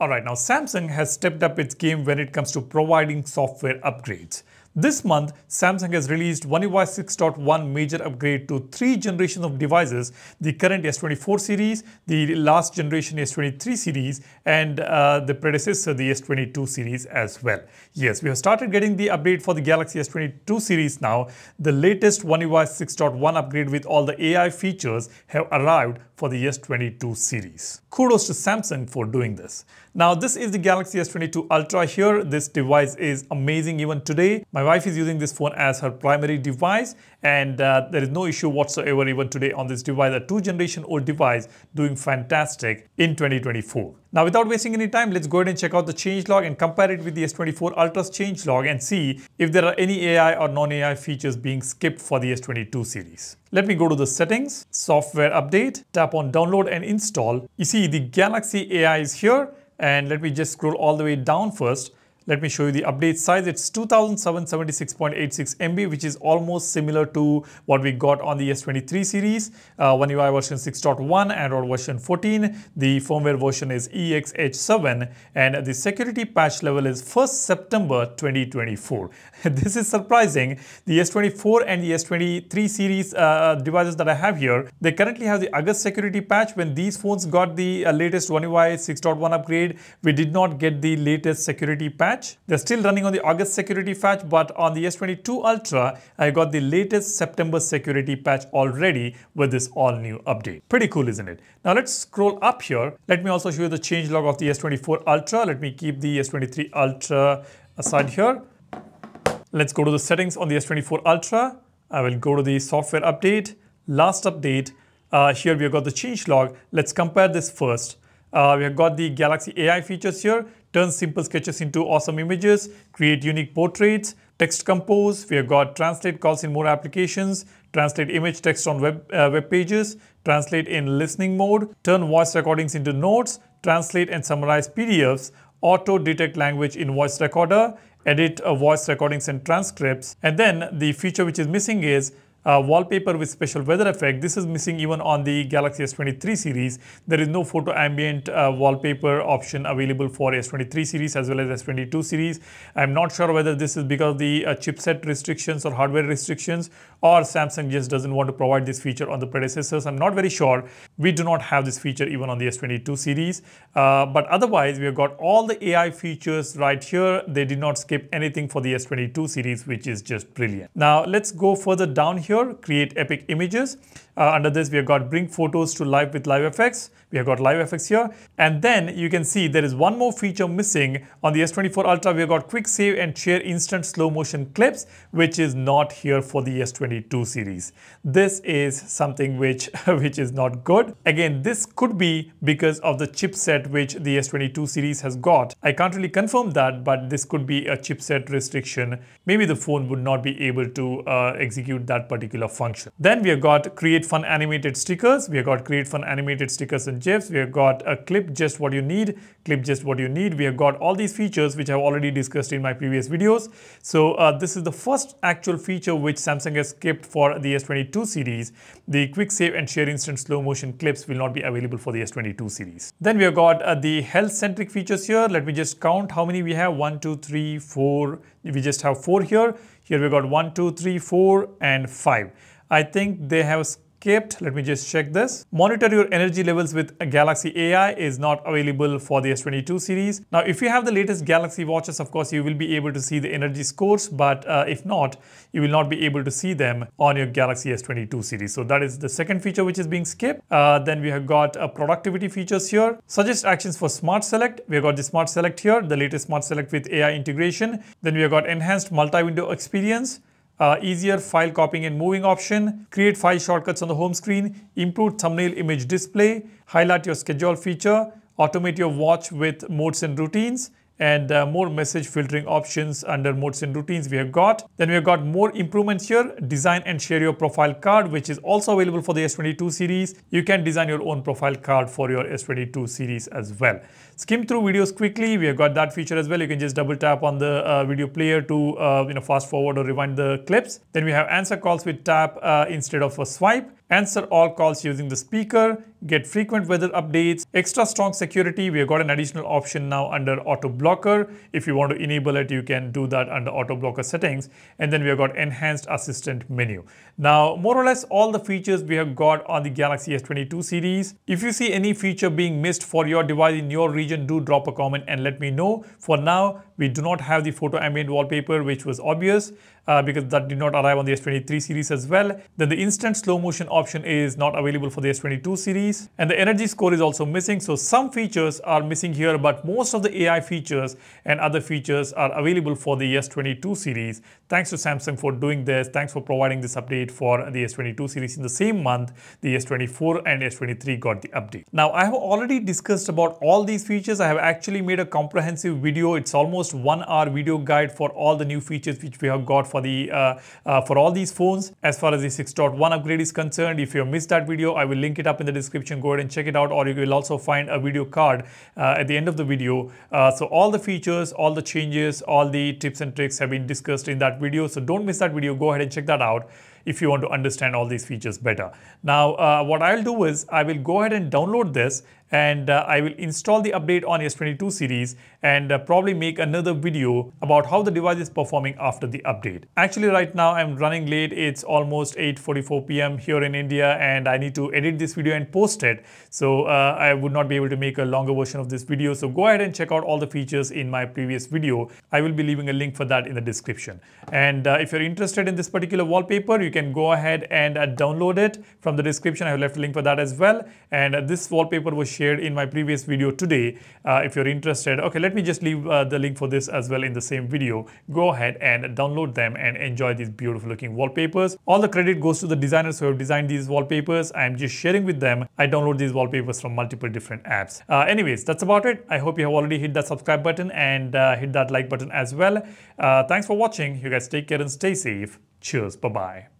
Alright, now Samsung has stepped up its game when it comes to providing software upgrades. This month, Samsung has released One UI 6.1 major upgrade to three generations of devices, the current S24 series, the last generation S23 series, and uh, the predecessor, the S22 series as well. Yes, we have started getting the update for the Galaxy S22 series now. The latest One UI 6.1 upgrade with all the AI features have arrived for the S22 series. Kudos to Samsung for doing this. Now, this is the Galaxy S22 Ultra here. This device is amazing even today. My wife is using this phone as her primary device and uh, there is no issue whatsoever even today on this device, a two generation old device doing fantastic in 2024. Now without wasting any time, let's go ahead and check out the changelog and compare it with the S24 Ultra's changelog and see if there are any AI or non-AI features being skipped for the S22 series. Let me go to the settings, software update, tap on download and install. You see the Galaxy AI is here and let me just scroll all the way down first let me show you the update size. It's 2776.86 MB, which is almost similar to what we got on the S23 series. Uh, One UI version 6.1, Android version 14. The firmware version is EXH7 and the security patch level is 1st September 2024. this is surprising. The S24 and the S23 series uh, devices that I have here, they currently have the August security patch. When these phones got the uh, latest One UI 6.1 upgrade, we did not get the latest security patch patch. They're still running on the August security patch, but on the S22 Ultra, I got the latest September security patch already with this all new update. Pretty cool, isn't it? Now let's scroll up here. Let me also show you the change log of the S24 Ultra. Let me keep the S23 Ultra aside here. Let's go to the settings on the S24 Ultra. I will go to the software update, last update. Uh, here we have got the change log. Let's compare this first. Uh, we have got the Galaxy AI features here turn simple sketches into awesome images, create unique portraits, text compose, we have got translate calls in more applications, translate image text on web, uh, web pages, translate in listening mode, turn voice recordings into notes, translate and summarize PDFs, auto detect language in voice recorder, edit uh, voice recordings and transcripts. And then the feature which is missing is uh, wallpaper with special weather effect. This is missing even on the Galaxy S23 series. There is no photo ambient uh, wallpaper option available for S23 series as well as S22 series. I'm not sure whether this is because of the uh, chipset restrictions or hardware restrictions or Samsung just doesn't want to provide this feature on the predecessors. I'm not very sure. We do not have this feature even on the S22 series. Uh, but otherwise, we have got all the AI features right here. They did not skip anything for the S22 series, which is just brilliant. Now, let's go further down here create epic images. Uh, under this, we have got bring photos to life with live effects. We have got live effects here. And then you can see there is one more feature missing on the S24 Ultra. We have got quick save and share instant slow motion clips, which is not here for the S22 series. This is something which, which is not good. Again, this could be because of the chipset which the S22 series has got. I can't really confirm that, but this could be a chipset restriction. Maybe the phone would not be able to uh, execute that particular function. Then we have got create create fun animated stickers. We have got create fun animated stickers and GIFs. We have got a clip just what you need, clip just what you need. We have got all these features which I've already discussed in my previous videos. So uh, this is the first actual feature which Samsung has skipped for the S22 series. The quick save and share instant slow motion clips will not be available for the S22 series. Then we have got uh, the health centric features here. Let me just count how many we have. One, two, three, four. We just have four here. Here we got one, two, three, four, and five. I think they have Let me just check this. Monitor your energy levels with Galaxy AI is not available for the S22 series. Now, if you have the latest Galaxy watches, of course, you will be able to see the energy scores, but uh, if not, you will not be able to see them on your Galaxy S22 series. So that is the second feature which is being skipped. Uh, then we have got uh, productivity features here. Suggest actions for Smart Select. We have got the Smart Select here, the latest Smart Select with AI integration. Then we have got enhanced multi-window experience uh, easier file copying and moving option, create file shortcuts on the home screen, improved thumbnail image display, highlight your schedule feature, automate your watch with modes and routines, and uh, more message filtering options under modes and routines we have got. Then we have got more improvements here, design and share your profile card, which is also available for the S22 series. You can design your own profile card for your S22 series as well. Skim through videos quickly, we have got that feature as well. You can just double tap on the uh, video player to uh, you know fast forward or rewind the clips. Then we have answer calls with tap uh, instead of a swipe. Answer all calls using the speaker, get frequent weather updates, extra strong security. We have got an additional option now under auto blocker. If you want to enable it, you can do that under auto blocker settings. And then we have got enhanced assistant menu. Now, more or less all the features we have got on the Galaxy S22 series. If you see any feature being missed for your device in your region, do drop a comment and let me know. For now, we do not have the photo ambient wallpaper, which was obvious uh, because that did not arrive on the S23 series as well. Then the instant slow motion option is not available for the S22 series and the energy score is also missing. So some features are missing here, but most of the AI features and other features are available for the S22 series. Thanks to Samsung for doing this. Thanks for providing this update for the S22 series in the same month. The S24 and S23 got the update. Now I have already discussed about all these features. I have actually made a comprehensive video. It's almost one hour video guide for all the new features which we have got for the uh, uh, for all these phones. As far as the 6.1 upgrade is concerned, if you missed that video, I will link it up in the description. Go ahead and check it out, or you will also find a video card uh, at the end of the video. so all the features, all the changes, all the tips and tricks have been discussed in that video. So don't miss that video. Go ahead and check that out if you want to understand all these features better. Now, uh, what I'll do is I will go ahead and download this and uh, I will install the update on S22 series and uh, probably make another video about how the device is performing after the update. Actually, right now I'm running late. It's almost 8.44 p.m. here in India and I need to edit this video and post it. So uh, I would not be able to make a longer version of this video. So go ahead and check out all the features in my previous video. I will be leaving a link for that in the description. And uh, if you're interested in this particular wallpaper, you can go ahead and uh, download it from the description. I have left a link for that as well. And uh, this wallpaper was shared in my previous video today. Uh, if you're interested, okay, let me just leave uh, the link for this as well in the same video. Go ahead and download them and enjoy these beautiful looking wallpapers. All the credit goes to the designers who have designed these wallpapers. I'm just sharing with them. I download these wallpapers from multiple different apps. Uh, anyways, that's about it. I hope you have already hit that subscribe button and uh, hit that like button as well. Uh, thanks for watching. You guys take care and stay safe. Cheers. Bye-bye.